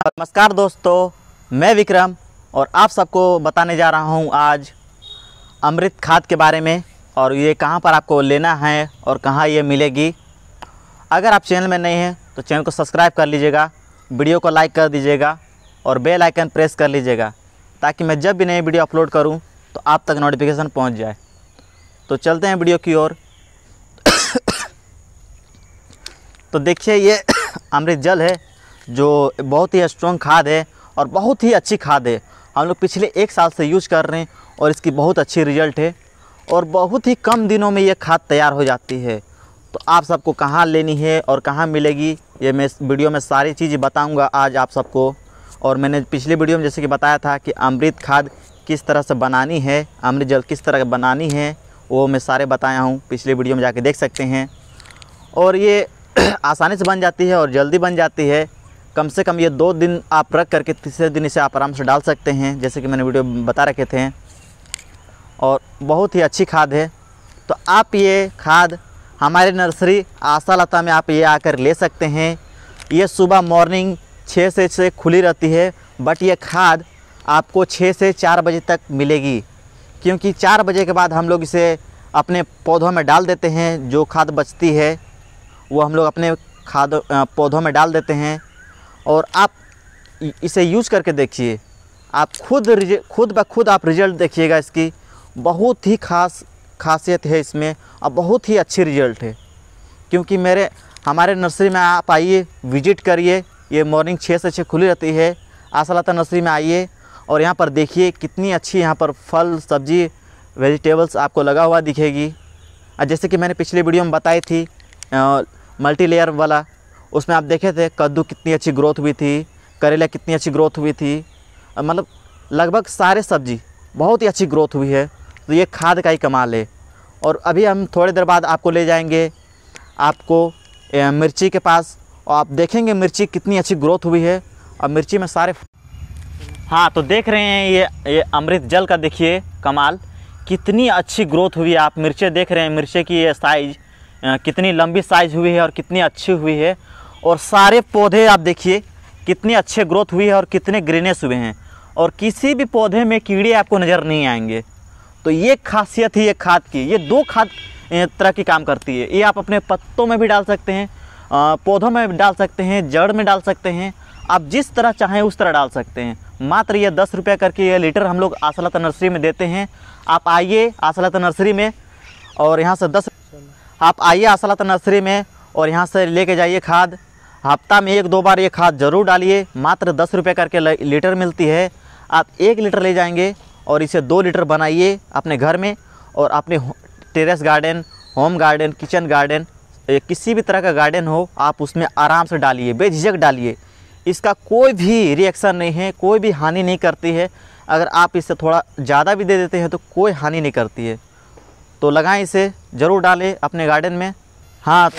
नमस्कार दोस्तों, मैं विक्रम और आप सबको बताने जा रहा हूँ आज अमृत खाद के बारे में और ये कहाँ पर आपको लेना है और कहाँ ये मिलेगी। अगर आप चैनल में नए हैं तो चैनल को सब्सक्राइब कर लीजिएगा, वीडियो को लाइक कर दीजिएगा और बेल आइकन प्रेस कर लीजिएगा ताकि मैं जब भी नई वीडियो अपलोड करूँ तो आप तक नोटिफिकेशन पहुँच जाए। तो चलते हैं वीडियो की ओर। तो देखिए, ये अमृत जल है। जो बहुत ही स्ट्रॉन्ग खाद है और बहुत ही अच्छी खाद है। हम लोग पिछले एक साल से यूज़ कर रहे हैं और इसकी बहुत अच्छी रिज़ल्ट है और बहुत ही कम दिनों में ये खाद तैयार हो जाती है। तो आप सबको कहाँ लेनी है और कहाँ मिलेगी, ये मैं वीडियो में सारी चीज़ें बताऊँगा आज आप सबको। और मैंने पिछले वीडियो में जैसे कि बताया था कि अमृत खाद किस तरह से बनानी है, अमृत जल किस तरह बनानी है, वो मैं सारे बताया हूँ। पिछले वीडियो में जाके देख सकते हैं। और ये आसानी से बन जाती है और जल्दी बन जाती है। कम से कम ये दो दिन आप रख करके तीसरे दिन इसे आप आराम से डाल सकते हैं, जैसे कि मैंने वीडियो बता रखे थे। और बहुत ही अच्छी खाद है। तो आप ये खाद हमारे नर्सरी आशा लता में आप ये आकर ले सकते हैं। ये सुबह मॉर्निंग छः से छः खुली रहती है, बट ये खाद आपको छः से चार बजे तक मिलेगी। क्योंकि चार बजे के बाद हम लोग इसे अपने पौधों में डाल देते हैं, जो खाद बचती है, वो हम लोग अपने खाद पौधों में डाल देते हैं। और आप इसे यूज़ करके देखिए। आप खुद खुद ब खुद आप रिज़ल्ट देखिएगा इसकी। बहुत ही खास, खासियत है इसमें और बहुत ही अच्छी रिज़ल्ट है। क्योंकि मेरे, हमारे नर्सरी में आप आइए, विज़िट करिए, ये मॉर्निंग छः से छः खुली रहती है। आशालता नर्सरी में आइए और यहाँ पर देखिए कितनी अच्छी यहाँ पर फल, सब्ज़ी, वेजिटेबल्स आपको लगा हुआ दिखेगी। जैसे कि मैंने पिछली वीडियो में बताई थी मल्टी लेयर वाला उसमें आप देखे थे कद्दू कितनी अच्छी ग्रोथ हुई थी, करेला कितनी अच्छी ग्रोथ हुई थी। मतलब लगभग सारे सब्ज़ी बहुत ही अच्छी ग्रोथ हुई है तो ये खाद का ही कमाल है। और अभी हम थोड़ी देर बाद आपको ले जाएँगे आपको मिर्ची के पास, और आप देखेंगे मिर्ची कितनी अच्छी ग्रोथ हुई है। और मिर्ची में सारे हाँ तो देख रहे हैं ये ये अमृत जल का देखिए कमाल, कितनी अच्छी ग्रोथ हुई है आप मिर्चे देख रहे हैं, मिर्चे की ये साइज़ कितनी लंबी साइज़ हुई है और कितनी अच्छी हुई है। और सारे पौधे आप देखिए, कितने अच्छे ग्रोथ हुई है और कितने ग्रीनेस हुए हैं। और किसी भी पौधे में कीड़े आपको नज़र नहीं आएँगे। तो ये खासियत है ये खाद की। ये दो खाद तरह की काम करती है। ये आप अपने पत्तों में भी डाल सकते हैं पौधों में डाल सकते हैं, जड़ में डाल सकते हैं। आप जिस तरह चाहें उस तरह डाल सकते हैं। मात्र ये दस रुपये करके ये लीटर हम लोग आसलता नर्सरी में देते हैं। आप आइए आसलता नर्सरी में और यहाँ से दस, आप आइए आसलता नर्सरी में और यहाँ से लेके जाइए खाद। हफ़्ता में एक दो बार ये खाद ज़रूर डालिए। मात्र दस रुपये करके लीटर मिलती है। आप एक लीटर ले जाएँगे और इसे दो लीटर बनाइए अपने घर में और अपने terrace garden, home garden, kitchen garden किसी भी तरह का गार्डन हो, आप उसमें आराम से डालिए, बेझिझक डालिए। इसका कोई भी रिएक्शन नहीं है, कोई भी हानि नहीं करती है। अगर आप इसे थोड़ा ज़्यादा भी दे देते हैं तो कोई हानि नहीं करती है। तो लगाएँ इसे, ज़रूर डालें अपने गार्डन में। हाँ तो